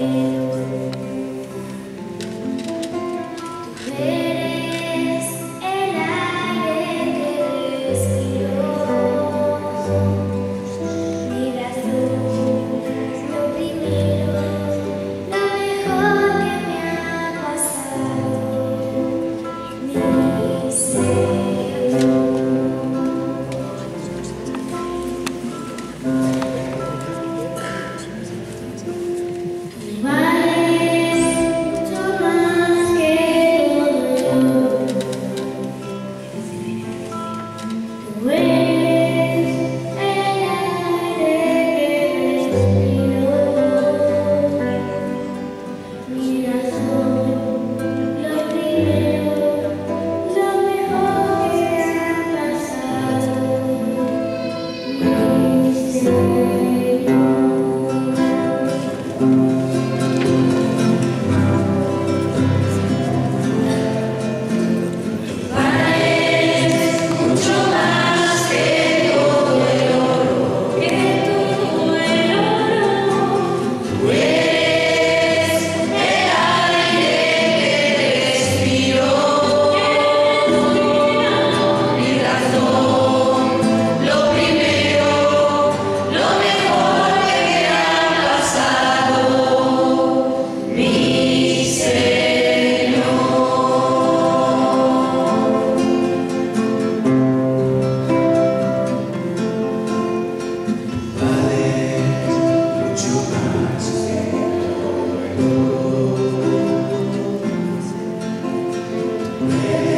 eu. Yeah.